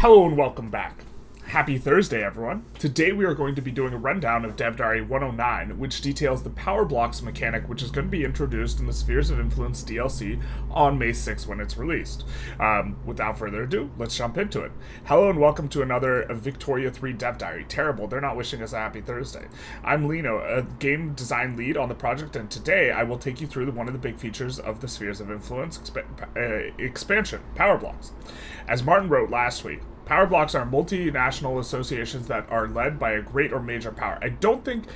Hello and welcome back. Happy Thursday, everyone. Today we are going to be doing a rundown of Dev Diary 109, which details the Power Blocks mechanic, which is going to be introduced in the Spheres of Influence DLC on May 6 when it's released. Um, without further ado, let's jump into it. Hello and welcome to another Victoria 3 Dev Diary. Terrible, they're not wishing us a happy Thursday. I'm Lino, a game design lead on the project, and today I will take you through one of the big features of the Spheres of Influence exp uh, expansion, Power Blocks. As Martin wrote last week, Power blocks are multinational associations that are led by a great or major power. I don't think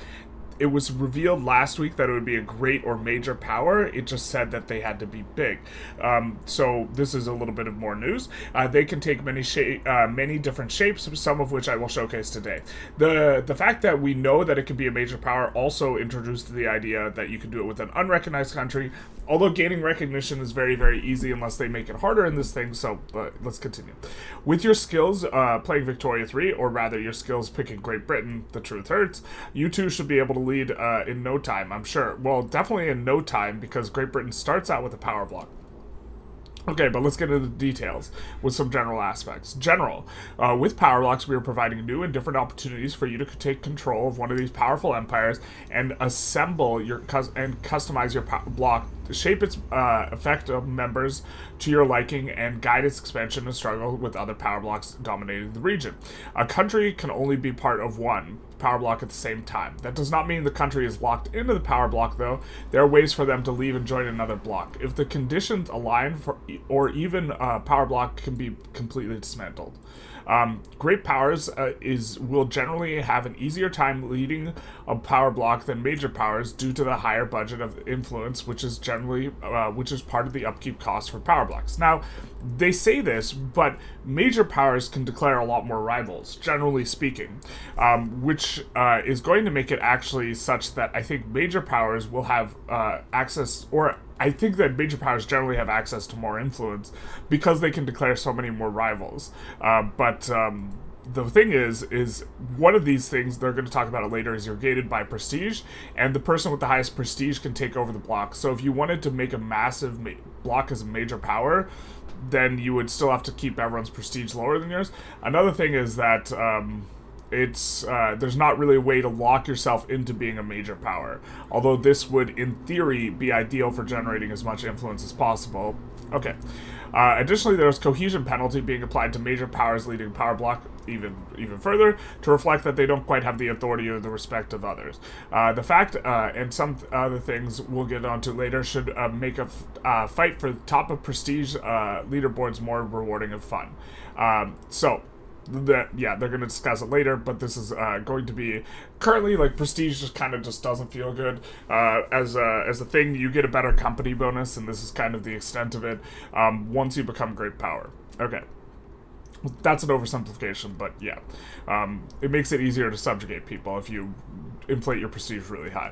it was revealed last week that it would be a great or major power. It just said that they had to be big. Um, so this is a little bit of more news. Uh, they can take many shape, uh, many different shapes, some of which I will showcase today. The the fact that we know that it can be a major power also introduced the idea that you can do it with an unrecognized country. Although gaining recognition is very very easy unless they make it harder in this thing. So let's continue. With your skills uh, playing Victoria 3, or rather your skills picking Great Britain, the truth hurts. You two should be able to lead uh, in no time, I'm sure. Well, definitely in no time because Great Britain starts out with a power block. Okay, but let's get into the details with some general aspects. General, uh, with Power Blocks, we are providing new and different opportunities for you to take control of one of these powerful empires and assemble your and customize your block, shape its uh, effect of members to your liking, and guide its expansion and struggle with other Power Blocks dominating the region. A country can only be part of one, power block at the same time. That does not mean the country is locked into the power block, though. There are ways for them to leave and join another block. If the conditions align, for, or even a power block can be completely dismantled. Um, great powers uh, is will generally have an easier time leading a power block than major powers due to the higher budget of influence, which is generally uh, which is part of the upkeep cost for power blocks. Now, they say this, but major powers can declare a lot more rivals, generally speaking, um, which uh, is going to make it actually such that I think major powers will have uh, access or I think that major powers generally have access to more influence because they can declare so many more rivals. Uh, but um, the thing is, is one of these things they're going to talk about it later is you're gated by prestige, and the person with the highest prestige can take over the block. So if you wanted to make a massive block as a major power, then you would still have to keep everyone's prestige lower than yours. Another thing is that. Um, it's uh, there's not really a way to lock yourself into being a major power. Although this would, in theory, be ideal for generating as much influence as possible. Okay. Uh, additionally, there's cohesion penalty being applied to major powers leading power block even even further to reflect that they don't quite have the authority or the respect of others. Uh, the fact uh, and some other things we'll get onto later should uh, make a uh, fight for top of prestige uh, leaderboards more rewarding and fun. Um, so that yeah they're going to discuss it later but this is uh, going to be currently like prestige just kind of just doesn't feel good. Uh, as a as a thing you get a better company bonus and this is kind of the extent of it um, once you become great power. Okay. That's an oversimplification but yeah. Um, it makes it easier to subjugate people if you inflate your prestige really high.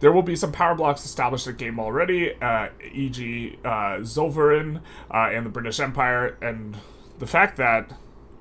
There will be some power blocks established in game already uh, e.g uh, Zollverein uh, and the British Empire and the fact that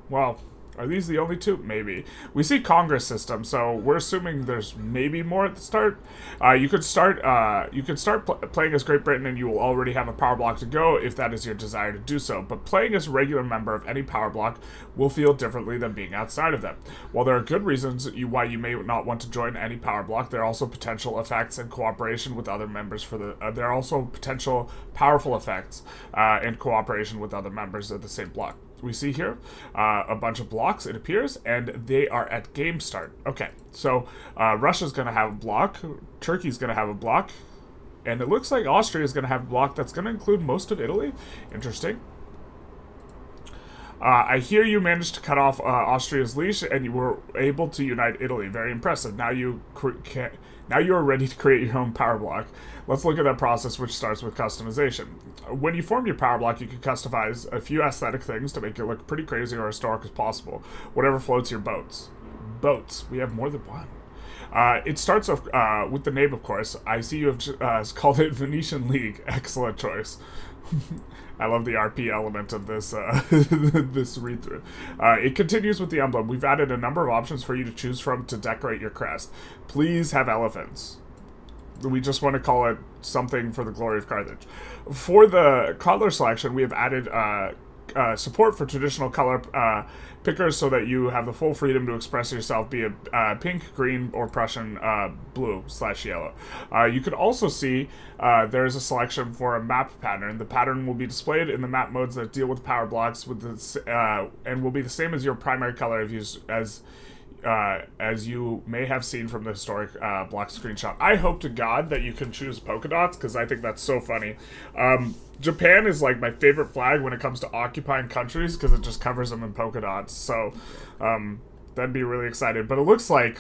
well are these the only two? Maybe. We see Congress system, so we're assuming there's maybe more at the start. Uh, you could start uh, you could start pl playing as Great Britain and you will already have a power block to go if that is your desire to do so. But playing as a regular member of any power block will feel differently than being outside of them. While there are good reasons you, why you may not want to join any power block, there are also potential effects and cooperation with other members for the. Uh, there are also potential powerful effects uh, and cooperation with other members of the same block we see here uh, a bunch of blocks, it appears, and they are at game start. Okay, so uh, Russia's going to have a block, Turkey's going to have a block, and it looks like Austria is going to have a block that's going to include most of Italy. Interesting. Uh, I hear you managed to cut off uh, Austria's leash and you were able to unite Italy. Very impressive. Now you can now you are ready to create your own power block. Let's look at that process, which starts with customization. When you form your power block, you can customize a few aesthetic things to make it look pretty crazy or historic as possible. Whatever floats your boats. Boats. We have more than one. Uh, it starts off uh, with the name, of course. I see you have uh, called it Venetian League. Excellent choice. I love the RP element of this uh, this read through. Uh, it continues with the emblem. We've added a number of options for you to choose from to decorate your crest. Please have elephants. We just want to call it something for the glory of Carthage. For the color selection, we have added uh, uh, support for traditional color uh, pickers so that you have the full freedom to express yourself, be it uh, pink, green, or Prussian uh, blue slash yellow. Uh, you could also see uh, there's a selection for a map pattern. The pattern will be displayed in the map modes that deal with power blocks with the, and will be the same as your primary color if you, as uh, as you may have seen from the historic uh, block screenshot. I hope to God that you can choose polka dots because I think that's so funny. Um, Japan is like my favorite flag when it comes to occupying countries because it just covers them in polka dots. So um, that'd be really excited. But it looks like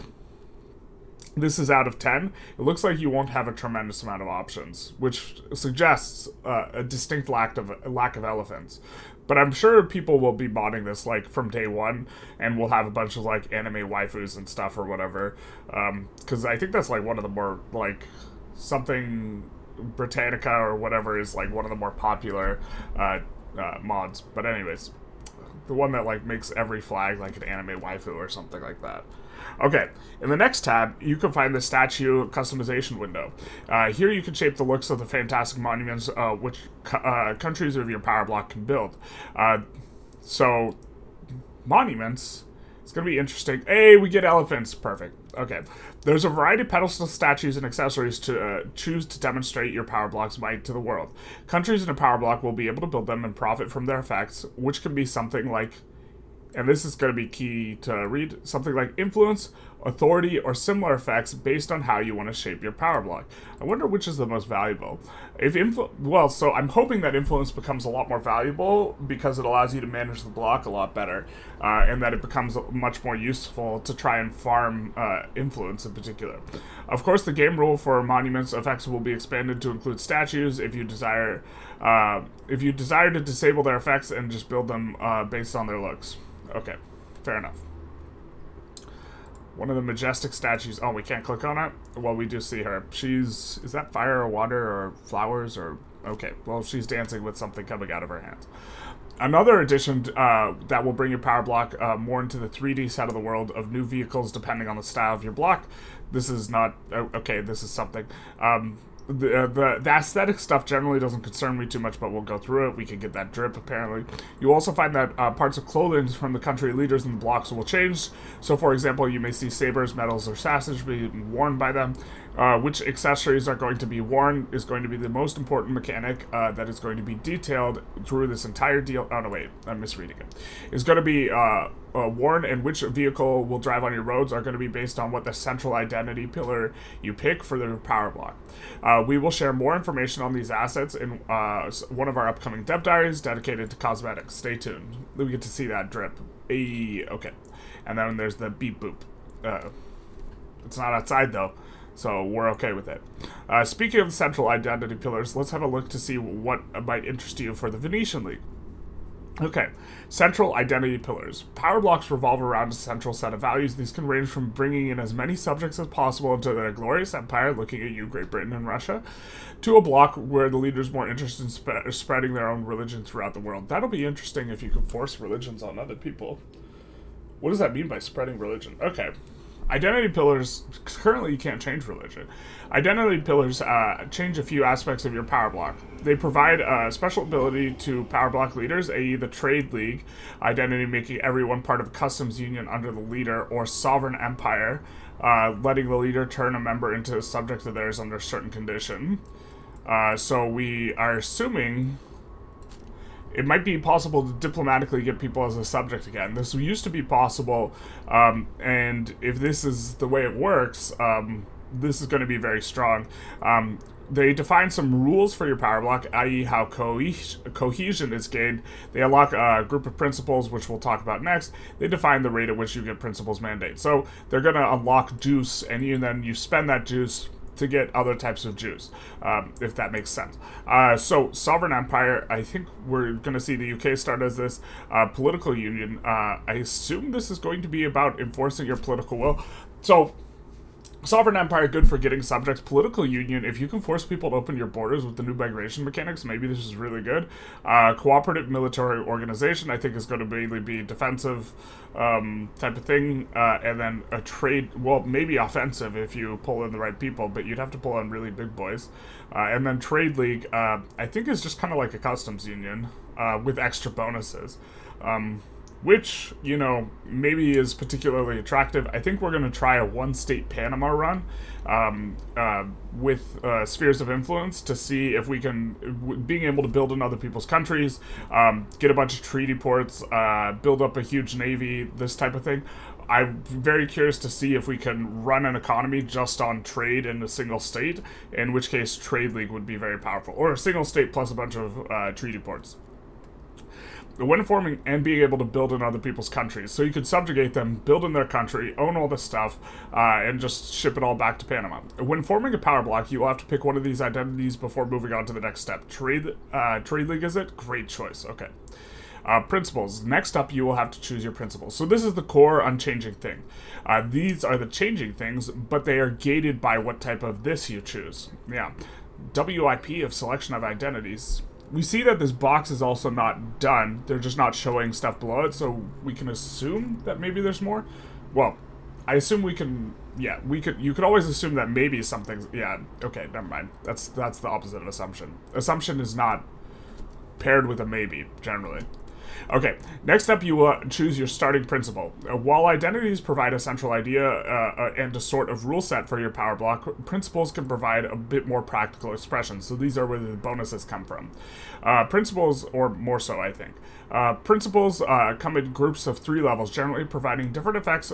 this is out of 10. It looks like you won't have a tremendous amount of options, which suggests uh, a distinct lack of lack of elephants. But I'm sure people will be modding this like from day one, and we'll have a bunch of like anime waifus and stuff or whatever. Because um, I think that's like one of the more like something Britannica or whatever is like one of the more popular uh, uh, mods. But anyways, the one that like makes every flag like an anime waifu or something like that. Okay, in the next tab, you can find the statue customization window. Uh, here you can shape the looks of the fantastic monuments uh, which uh, countries of your power block can build. Uh, so, monuments, it's going to be interesting. Hey, we get elephants. Perfect. Okay. There's a variety of pedestal statues and accessories to uh, choose to demonstrate your power block's might to the world. Countries in a power block will be able to build them and profit from their effects, which can be something like and this is going to be key to read, something like influence, authority, or similar effects based on how you want to shape your power block. I wonder which is the most valuable. If influ well, so I'm hoping that influence becomes a lot more valuable because it allows you to manage the block a lot better, uh, and that it becomes much more useful to try and farm uh, influence in particular. Of course, the game rule for monuments effects will be expanded to include statues if you desire. Uh, if you desire to disable their effects and just build them uh, based on their looks. Okay, fair enough. One of the majestic statues. Oh, we can't click on it? Well, we do see her. She's... Is that fire or water or flowers or... Okay, well, she's dancing with something coming out of her hands. Another addition uh, that will bring your power block uh, more into the 3D side of the world of new vehicles depending on the style of your block. This is not... Okay, this is something. Um, the, uh, the, the aesthetic stuff generally doesn't concern me too much, but we'll go through it. We can get that drip, apparently. You also find that uh, parts of clothing from the country leaders the blocks will change. So, for example, you may see sabers, medals, or sashes being worn by them. Uh, which accessories are going to be worn is going to be the most important mechanic uh, that is going to be detailed through this entire deal. Oh, no, wait, I'm misreading it. it. Is going to be uh, uh, worn and which vehicle will drive on your roads are going to be based on what the central identity pillar you pick for the power block. Uh, we will share more information on these assets in uh, one of our upcoming dev diaries dedicated to cosmetics. Stay tuned. We get to see that drip. Okay. And then there's the beep boop. Uh, it's not outside though, so we're okay with it. Uh, speaking of central identity pillars, let's have a look to see what might interest you for the Venetian League. Okay, central identity pillars. Power blocks revolve around a central set of values. These can range from bringing in as many subjects as possible into their glorious empire, looking at you, Great Britain and Russia, to a block where the leader's more interested in sp spreading their own religion throughout the world. That'll be interesting if you can force religions on other people. What does that mean by spreading religion? Okay. Identity pillars, currently you can't change religion. Identity pillars uh, change a few aspects of your power block. They provide a special ability to power block leaders, i.e. the Trade League, identity making everyone part of a customs union under the leader, or sovereign empire, uh, letting the leader turn a member into a subject of theirs under certain condition. Uh, so we are assuming it might be possible to diplomatically get people as a subject again. This used to be possible, um, and if this is the way it works, um, this is going to be very strong. Um, they define some rules for your power block, i.e. how co cohesion is gained. They unlock a group of principles, which we'll talk about next. They define the rate at which you get principles mandate. So they're going to unlock juice, and you, then you spend that juice to get other types of Jews, um, if that makes sense. Uh, so, Sovereign Empire, I think we're going to see the UK start as this uh, political union. Uh, I assume this is going to be about enforcing your political will. So, Sovereign Empire, good for getting subjects. Political Union, if you can force people to open your borders with the new migration mechanics, maybe this is really good. Uh, cooperative military organization, I think, is going to mainly be defensive um, type of thing. Uh, and then a trade, well, maybe offensive if you pull in the right people, but you'd have to pull in really big boys. Uh, and then Trade League, uh, I think, is just kind of like a customs union. uh, with extra bonuses. Um, which, you know, maybe is particularly attractive. I think we're going to try a one state Panama run um, uh, with uh, spheres of influence to see if we can, being able to build in other people's countries, um, get a bunch of treaty ports, uh, build up a huge navy, this type of thing. I'm very curious to see if we can run an economy just on trade in a single state, in which case Trade League would be very powerful, or a single state plus a bunch of uh, treaty ports when forming and being able to build in other people's countries. So you could subjugate them, build in their country, own all the stuff, uh, and just ship it all back to Panama. When forming a power block, you will have to pick one of these identities before moving on to the next step. Trade, uh, trade league is it? Great choice. Okay. Uh, principles. Next up, you will have to choose your principles. So this is the core unchanging thing. Uh, these are the changing things, but they are gated by what type of this you choose. Yeah. WIP of selection of identities we see that this box is also not done. They're just not showing stuff below it, so we can assume that maybe there's more. Well, I assume we can. Yeah, we could. You could always assume that maybe something's. Yeah. Okay. Never mind. That's that's the opposite of assumption. Assumption is not paired with a maybe generally. Okay, next up you will choose your starting principle. Uh, while identities provide a central idea uh, uh, and a sort of rule set for your power block, principles can provide a bit more practical expression. So these are where the bonuses come from. Uh, principles, or more so, I think. Uh, principles uh, come in groups of three levels, generally providing different effects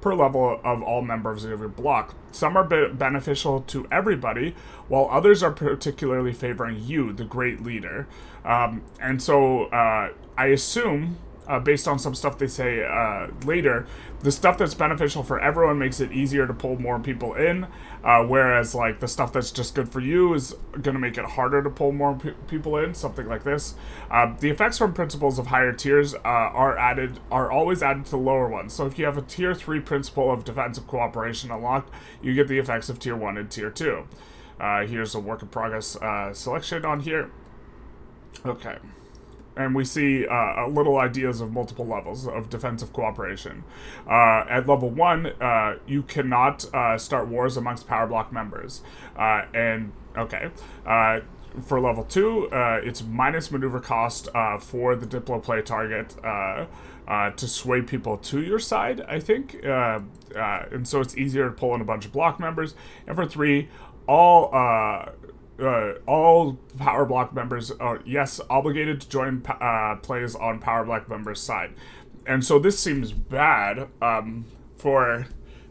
per level of all members of your block. Some are be beneficial to everybody, while others are particularly favoring you, the great leader. Um, and so uh, I assume, uh, based on some stuff they say uh, later, the stuff that's beneficial for everyone makes it easier to pull more people in, uh, whereas like the stuff that's just good for you is going to make it harder to pull more pe people in. Something like this. Uh, the effects from principles of higher tiers uh, are added are always added to the lower ones. So if you have a tier three principle of defensive cooperation unlocked, you get the effects of tier one and tier two. here's a work in progress selection on here. Okay. And we see uh, little ideas of multiple levels of defensive cooperation. Uh, at level one, uh, you cannot uh, start wars amongst power block members. Uh, and, okay. Uh, for level two, it's minus maneuver cost for the Diplo play target. Uh, to sway people to your side, I think. Uh, uh, and so it's easier to pull in a bunch of block members. And for three, all uh, all Power Block members are, yes, obligated to join uh, plays on Power Block members' side. And so this seems bad um, for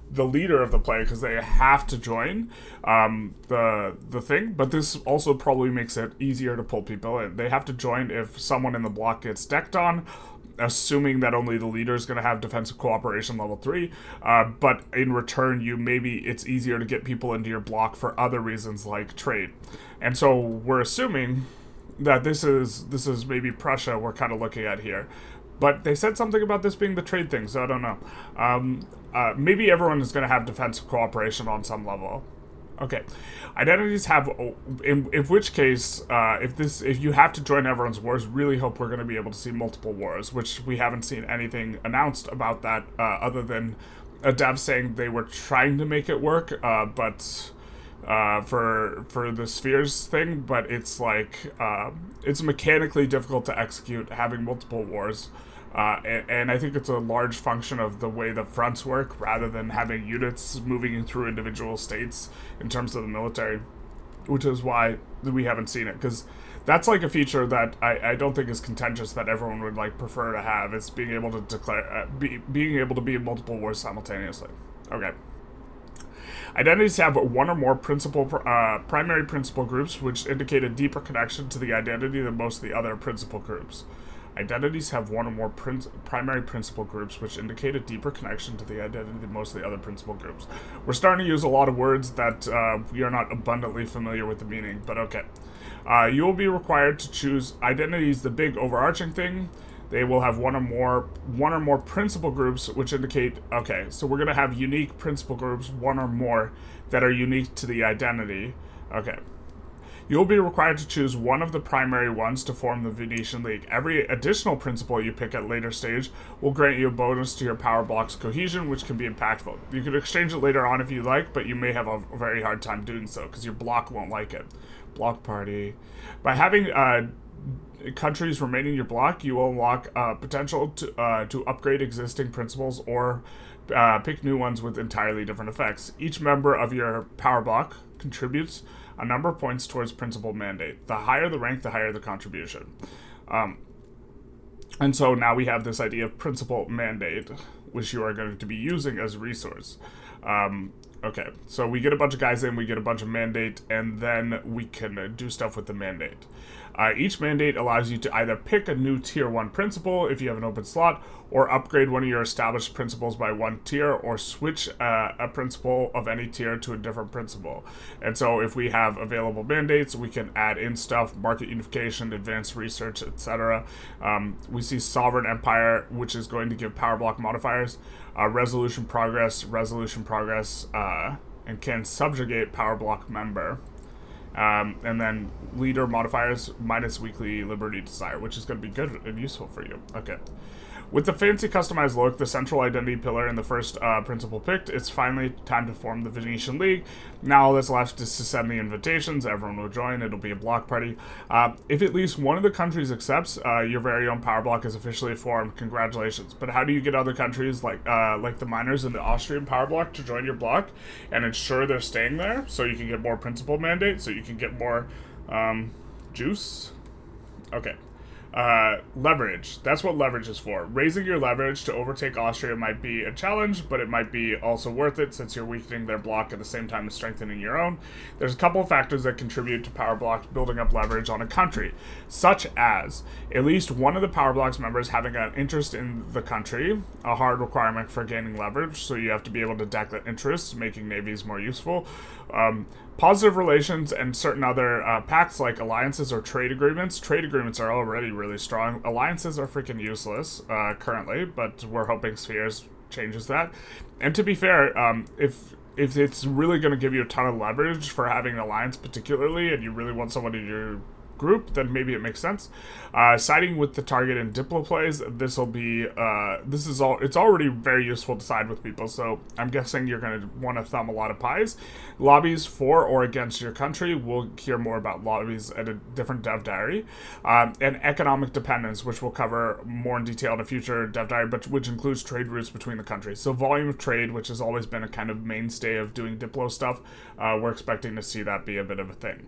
the leader of the play because they have to join um, the the thing. But this also probably makes it easier to pull people in. They have to join if someone in the block gets decked on, assuming that only the leader is going to have defensive cooperation level 3 uh, but in return you maybe it's easier to get people into your block for other reasons like trade. And so we're assuming that this is this is maybe prussia we're kind of looking at here. But they said something about this being the trade thing so i don't know. Um, uh, maybe everyone is going to have defensive cooperation on some level Okay, identities have, in, in which case, uh, if this, if you have to join everyone's wars, really hope we're going to be able to see multiple wars, which we haven't seen anything announced about that, uh, other than a dev saying they were trying to make it work, uh, but uh, for for the spheres thing, but it's like uh, it's mechanically difficult to execute having multiple wars. Uh, and, and, I think it's a large function of the way the fronts work rather than having units moving through individual states in terms of the military, which is why we haven't seen it. Because that's like a feature that I, I don't think is contentious that everyone would like prefer to have is being able to declare uh, be, being able to be in multiple wars simultaneously. Okay. Identities have one or more principle uh, primary principle groups, which indicate a deeper connection to the identity than most of the other principle groups. Identities have one or more prin primary principle groups, which indicate a deeper connection to the identity than most of the other principle groups. We're starting to use a lot of words that uh, we are not abundantly familiar with the meaning, but okay. Uh, you will be required to choose identities, the big overarching thing. They will have one or more one or more principle groups, which indicate okay. So we're gonna have unique principle groups, one or more, that are unique to the identity. Okay. You will be required to choose one of the primary ones to form the Venetian League. Every additional principle you pick at later stage will grant you a bonus to your power block's cohesion, which can be impactful. You can exchange it later on if you like, but you may have a very hard time doing so, because your block won't like it. Block party. By having uh, countries remain in your block, you will unlock uh, potential to, uh, to upgrade existing principles or uh, pick new ones with entirely different effects. Each member of your power block contributes a number of points towards principle mandate. The higher the rank, the higher the contribution. Um, and so now we have this idea of principle mandate, which you are going to be using as a resource. Um, okay, so we get a bunch of guys in, we get a bunch of mandate, and then we can uh, do stuff with the mandate. Uh, each mandate allows you to either pick a new tier 1 principle if you have an open slot, or upgrade one of your established principles by one tier, or switch uh, a principle of any tier to a different principle. And so if we have available mandates, we can add in stuff, market unification, advanced research, etc. Um, we see Sovereign Empire, which is going to give power block modifiers, uh, resolution progress, resolution progress, uh, and can subjugate power block member. Um, and then leader modifiers minus weekly liberty desire, which is going to be good and useful for you. Okay. With the fancy customized look, the central identity pillar, and the first uh, principle picked, it's finally time to form the Venetian League. Now all that's left is to send the invitations. Everyone will join. It'll be a block party. Uh, if at least one of the countries accepts, uh, your very own power block is officially formed. Congratulations. But how do you get other countries like uh, like the miners in the Austrian power block to join your block and ensure they're staying there so you can get more principle mandates, so you can get more um, juice? Okay. Uh, leverage. That's what leverage is for. Raising your leverage to overtake Austria might be a challenge, but it might be also worth it since you're weakening their block at the same time as strengthening your own. There's a couple of factors that contribute to power blocks building up leverage on a country, such as at least one of the power blocks members having an interest in the country, a hard requirement for gaining leverage, so you have to be able to deck that interest, making navies more useful. Um, positive relations and certain other uh, pacts like alliances or trade agreements. Trade agreements are already really strong. Alliances are freaking useless uh, currently, but we're hoping Spheres changes that. And to be fair, um, if if it's really going to give you a ton of leverage for having an alliance particularly, and you really want someone in your group, then maybe it makes sense. Uh, siding with the target in Diplo plays, this will be, uh, this is all, it's already very useful to side with people, so I'm guessing you're going to want to thumb a lot of pies. Lobbies for or against your country, we'll hear more about lobbies at a different dev diary. Um, and economic dependence, which we'll cover more in detail in a future dev diary, but which includes trade routes between the countries. So volume of trade, which has always been a kind of mainstay of doing Diplo stuff, uh, we're expecting to see that be a bit of a thing.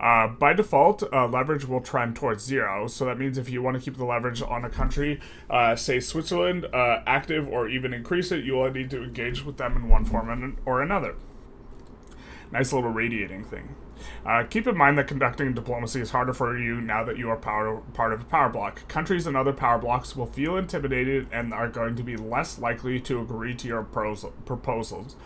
Uh, by default, uh, leverage will trend towards zero. So that means if you want to keep the leverage on a country, uh, say Switzerland, uh, active or even increase it, you will need to engage with them in one form or another. Nice little radiating thing. Uh, keep in mind that conducting diplomacy is harder for you now that you are power, part of a power block. Countries and other power blocks will feel intimidated and are going to be less likely to agree to your proposals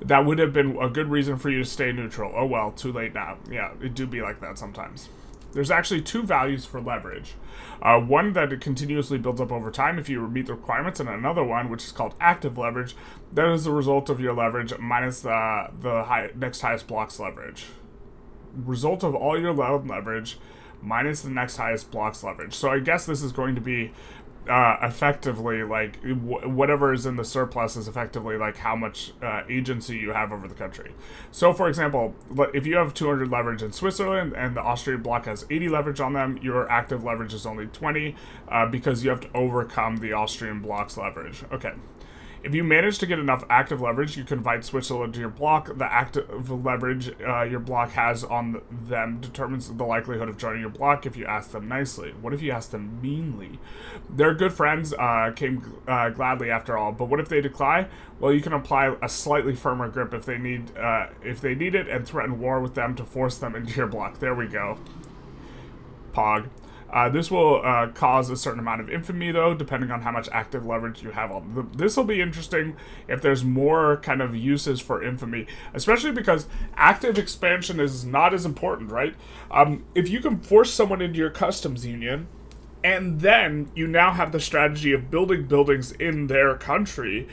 That would have been a good reason for you to stay neutral. Oh well, too late now. Yeah, it do be like that sometimes. There's actually two values for leverage. Uh, one that it continuously builds up over time if you meet the requirements, and another one, which is called active leverage, that is the result of your leverage minus the, the high, next highest block's leverage. Result of all your leverage minus the next highest block's leverage. So I guess this is going to be uh, effectively like whatever is in the surplus is effectively like how much uh, agency you have over the country. So, for example, if you have 200 leverage in Switzerland and the Austrian bloc has 80 leverage on them, your active leverage is only 20 uh, because you have to overcome the Austrian bloc's leverage. Okay. If you manage to get enough active leverage, you can invite Switzerland to your block. The active leverage uh, your block has on them determines the likelihood of joining your block if you ask them nicely. What if you ask them meanly? They're good friends, uh, came uh, gladly after all, but what if they decline? Well, you can apply a slightly firmer grip if they need uh, if they need it and threaten war with them to force them into your block. There we go. Pog. Uh, this will uh, cause a certain amount of infamy, though, depending on how much active leverage you have on. This will be interesting if there's more kind of uses for infamy, especially because active expansion is not as important, right? Um, if you can force someone into your customs union, and then you now have the strategy of building buildings in their country,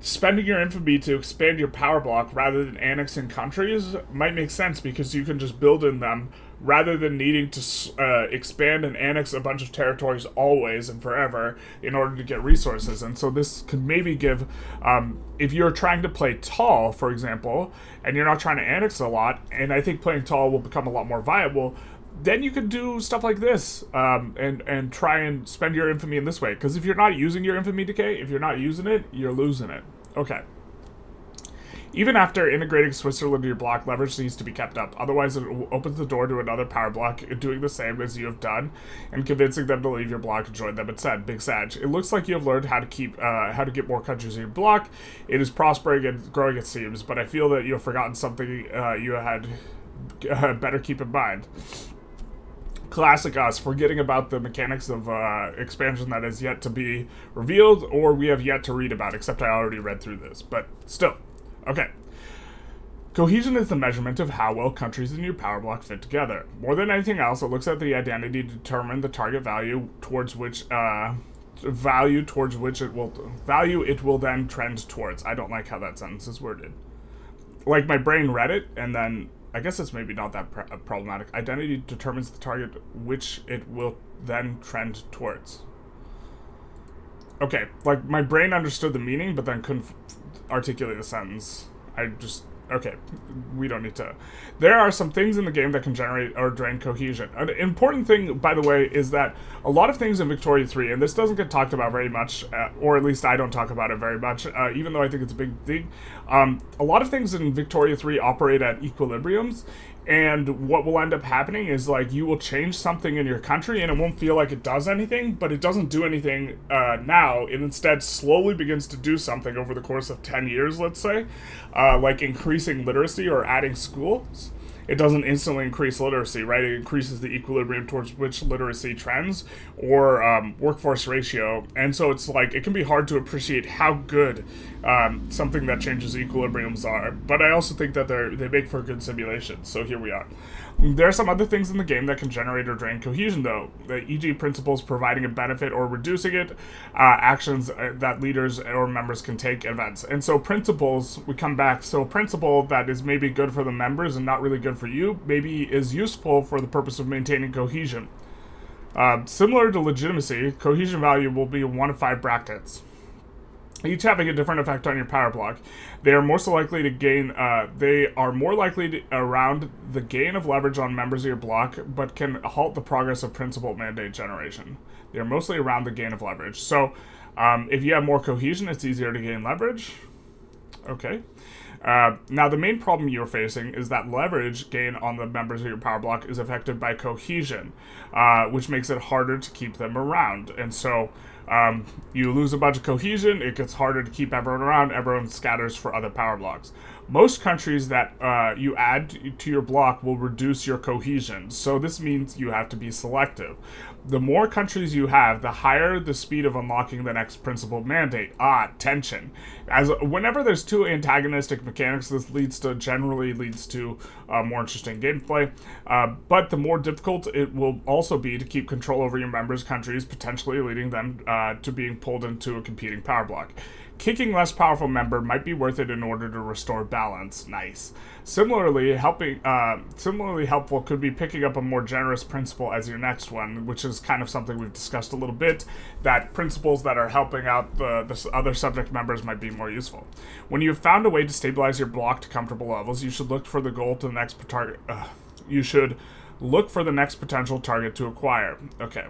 spending your infamy to expand your power block rather than annexing countries might make sense because you can just build in them rather than needing to uh, expand and annex a bunch of territories always and forever in order to get resources. And so this could maybe give, um, if you're trying to play tall, for example, and you're not trying to annex a lot, and I think playing tall will become a lot more viable, then you could do stuff like this um, and and try and spend your infamy in this way. Because if you're not using your infamy decay, if you're not using it, you're losing it. Okay. Even after integrating Switzerland into your block, leverage needs to be kept up. Otherwise, it opens the door to another power block doing the same as you have done and convincing them to leave your block and join them instead. Big Sag. It looks like you have learned how to keep, uh, how to get more countries in your block. It is prospering and growing, it seems, but I feel that you have forgotten something uh, you had uh, better keep in mind classic us, forgetting about the mechanics of uh, expansion that is yet to be revealed or we have yet to read about, except I already read through this. But still, okay. Cohesion is the measurement of how well countries in your power block fit together. More than anything else, it looks at the identity to determine the target value towards which uh, value towards which it will value it will then trend towards. I don't like how that sentence is worded. Like my brain read it and then I guess it's maybe not that uh, problematic. Identity determines the target which it will then trend towards. Okay, like my brain understood the meaning, but then couldn't articulate the sentence. I just okay, we don't need to. There are some things in the game that can generate or drain cohesion. An important thing, by the way, is that a lot of things in Victoria 3, and this doesn't get talked about very much, uh, or at least I don't talk about it very much, uh, even though I think it's a big thing. Um, a lot of things in Victoria 3 operate at equilibriums, and what will end up happening is like you will change something in your country and it won't feel like it does anything but it doesn't do anything uh, now. It instead slowly begins to do something over the course of 10 years let's say uh, like increasing literacy or adding schools it doesn't instantly increase literacy, right? It increases the equilibrium towards which literacy trends or um, workforce ratio. And so it's like, it can be hard to appreciate how good um, something that changes equilibriums are. But I also think that they they make for good simulations. So here we are. There are some other things in the game that can generate or drain cohesion, though, e.g., principles providing a benefit or reducing it, uh, actions uh, that leaders or members can take, events. And so, principles, we come back. So, a principle that is maybe good for the members and not really good for you, maybe is useful for the purpose of maintaining cohesion. Uh, similar to legitimacy, cohesion value will be one of five brackets each having a different effect on your power block. They are most likely to gain. Uh, they are more likely to, around the gain of leverage on members of your block, but can halt the progress of principle mandate generation. They are mostly around the gain of leverage. So, um, if you have more cohesion, it's easier to gain leverage. Okay. Uh, now, the main problem you're facing is that leverage gain on the members of your power block is affected by cohesion, uh, which makes it harder to keep them around. And so, um, you lose a bunch of cohesion, it gets harder to keep everyone around, everyone scatters for other power blocks. Most countries that uh, you add to your block will reduce your cohesion, so this means you have to be selective. The more countries you have, the higher the speed of unlocking the next principle mandate. Ah, tension. As whenever there's two antagonistic mechanics, this leads to generally leads to uh, more interesting gameplay. Uh, but the more difficult it will also be to keep control over your members' countries, potentially leading them uh, to being pulled into a competing power block. Kicking less powerful member might be worth it in order to restore balance. Nice. Similarly, helping uh, similarly helpful could be picking up a more generous principle as your next one, which is kind of something we've discussed a little bit. That principles that are helping out the, the other subject members might be more useful. When you have found a way to stabilize your block to comfortable levels, you should look for the goal to the next target. Uh, you should look for the next potential target to acquire. Okay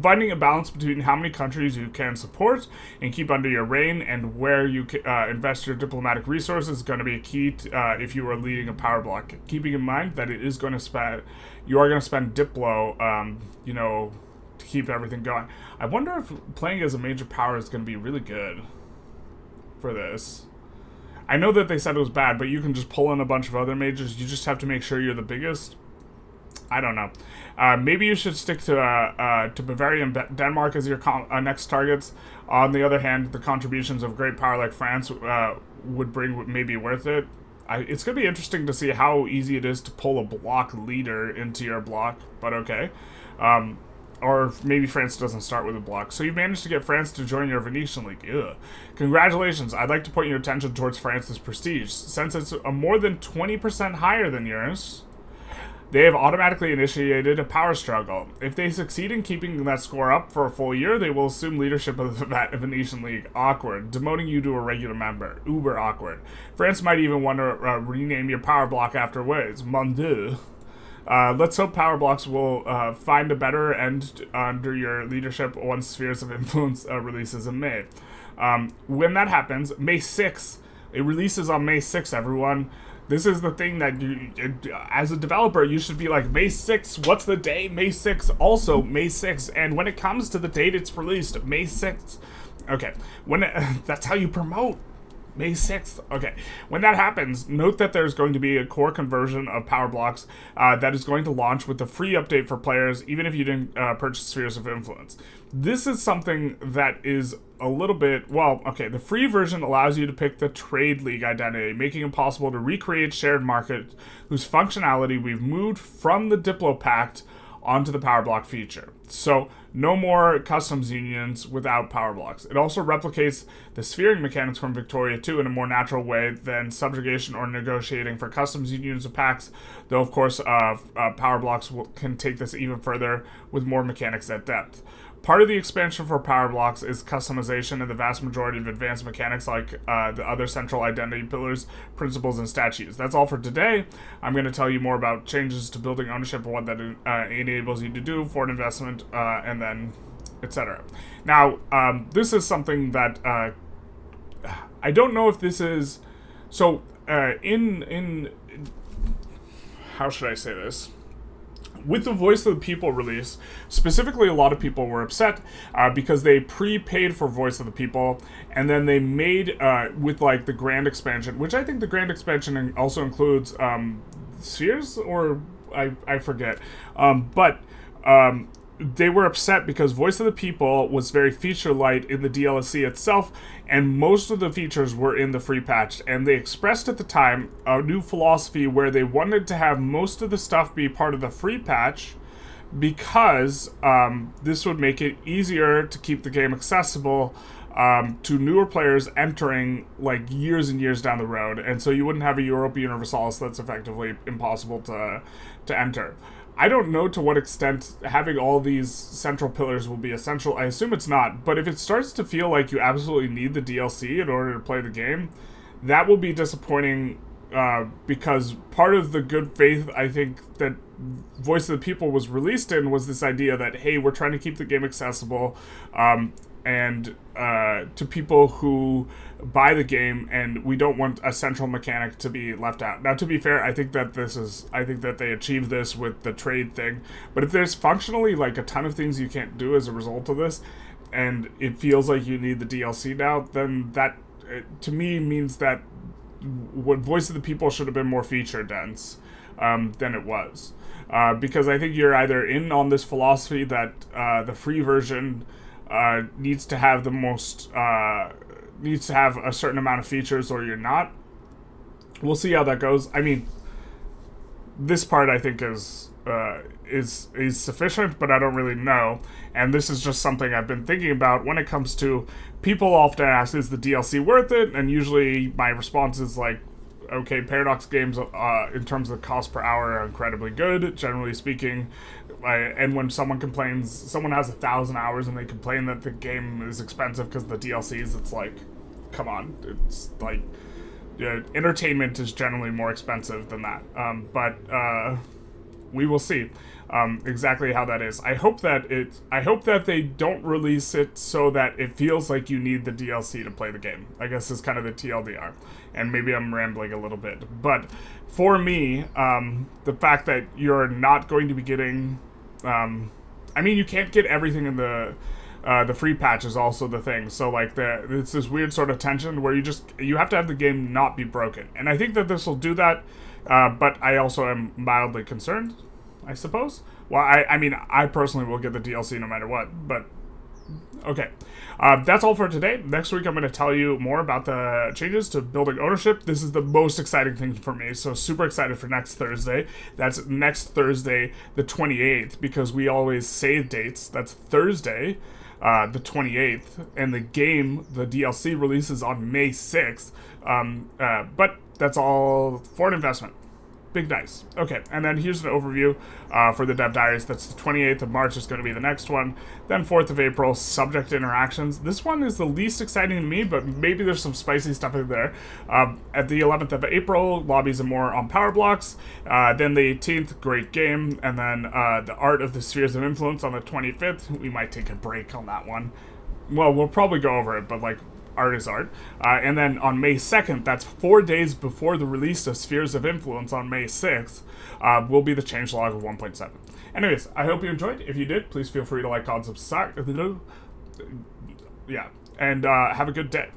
finding a balance between how many countries you can support and keep under your reign and where you uh, invest your diplomatic resources is going to be a key to, uh, if you are leading a power block. Keeping in mind that it is going to spend, you are going to spend Diplo, um, you know, to keep everything going. I wonder if playing as a major power is going to be really good for this. I know that they said it was bad, but you can just pull in a bunch of other majors. You just have to make sure you're the biggest. I don't know. Uh, maybe you should stick to uh, uh, to Bavaria and Denmark as your uh, next targets. On the other hand, the contributions of great power like France uh, would bring maybe worth it. I, it's going to be interesting to see how easy it is to pull a block leader into your block, but okay. Um, or maybe France doesn't start with a block. So you've managed to get France to join your Venetian League. Ugh. Congratulations. I'd like to point your attention towards France's prestige. Since it's a more than 20% higher than yours, they have automatically initiated a power struggle. If they succeed in keeping that score up for a full year, they will assume leadership of the Venetian League. Awkward. Demoting you to a regular member. Uber awkward. France might even want to uh, rename your power block after afterwards. Mon Dieu. Uh, let's hope Power Blocks will uh, find a better end under your leadership once Spheres of Influence uh, releases in May. Um, when that happens, May 6th, it releases on May 6th, everyone. This is the thing that you, as a developer, you should be like, May 6th, what's the day? May 6th, also May 6th. And when it comes to the date it's released, May 6th, okay, when it, that's how you promote May 6th. Okay. When that happens, note that there's going to be a core conversion of Power Blocks uh, that is going to launch with the free update for players, even if you didn't uh, purchase Spheres of Influence. This is something that is a little bit, well, okay, the free version allows you to pick the Trade League identity, making it possible to recreate shared markets whose functionality we've moved from the Diplo Pact onto the Power Block feature. So no more customs unions without power blocks. It also replicates the sphering mechanics from Victoria 2 in a more natural way than subjugation or negotiating for customs unions or packs, though of course uh, uh, power blocks will, can take this even further with more mechanics at depth. Part of the expansion for power blocks is customization and the vast majority of advanced mechanics like uh, the other central identity pillars, principles, and statues. That's all for today. I'm going to tell you more about changes to building ownership and what that uh, enables you to do for an investment, uh, and then etc. Now, um, this is something that uh, I don't know if this is so uh, in in how should I say this with the Voice of the People release, specifically, a lot of people were upset uh, because they prepaid for Voice of the People, and then they made uh, with like the Grand Expansion, which I think the Grand Expansion also includes um, Spheres, or I I forget, um, but. Um, they were upset because Voice of the People was very feature light in the DLC itself, and most of the features were in the free patch. And they expressed at the time a new philosophy where they wanted to have most of the stuff be part of the free patch because um, this would make it easier to keep the game accessible um, to newer players entering like years and years down the road, and so you wouldn't have a Europa Universalis that's effectively impossible to to enter. I don't know to what extent having all these central pillars will be essential. I assume it's not, but if it starts to feel like you absolutely need the DLC in order to play the game, that will be disappointing uh, because part of the good faith I think that Voice of the People was released in was this idea that hey, we're trying to keep the game accessible. Um, and uh, to people who buy the game, and we don't want a central mechanic to be left out. Now, to be fair, I think that this is, I think that they achieved this with the trade thing. But if there's functionally like a ton of things you can't do as a result of this, and it feels like you need the DLC now, then that to me means that what Voice of the People should have been more feature dense um, than it was. Uh, because I think you're either in on this philosophy that uh, the free version uh, needs to have the most uh, needs to have a certain amount of features, or you're not. We'll see how that goes. I mean, this part I think is uh, is is sufficient, but I don't really know. And this is just something I've been thinking about when it comes to people often ask, "Is the DLC worth it?" And usually my response is like, okay, Paradox games, uh, in terms of cost per hour, are incredibly good, generally speaking. and when someone complains, someone has a thousand hours and they complain that the game is expensive because the DLCs, it's like, come on, it's like, yeah, entertainment is generally more expensive than that. Um, but uh, we will see um, exactly how that is. I hope that it. I hope that they don't release it so that it feels like you need the DLC to play the game. I guess is kind of the TLDR, and maybe I'm rambling a little bit, but for me, um, the fact that you're not going to be getting, um, I mean, you can't get everything in the. Uh, the free patch is also the thing. So like the it's this weird sort of tension where you just you have to have the game not be broken, and I think that this will do that. Uh, but I also am mildly concerned I suppose. Well, I, I mean, I personally will get the DLC no matter what, but okay. Uh, that's all for today. Next week, I'm going to tell you more about the changes to building ownership. This is the most exciting thing for me, so super excited for next Thursday. That's next Thursday, the 28th, because we always save dates. That's Thursday, uh, the 28th, and the game, the DLC, releases on May 6th. Um, uh, but that's all for an investment. Big dice. Okay, and then here's an overview uh, for the Dev Diaries. That's the 28th of March is going to be the next one. Then 4th of April, subject interactions. This one is the least exciting to me, but maybe there's some spicy stuff in there. Um, at the 11th of April, lobbies and more on Power Blocks. Uh, then the 18th, great game. And then uh, the Art of the Spheres of Influence on the 25th. We might take a break on that one. Well, we'll probably go over it, but like art is art. Uh, and then on May 2nd, that's four days before the release of Spheres of Influence on May 6th, uh, will be the changelog of 1.7. Anyways, I hope you enjoyed. If you did, please feel free to like, comment, subscribe. Yeah. And uh, have a good day.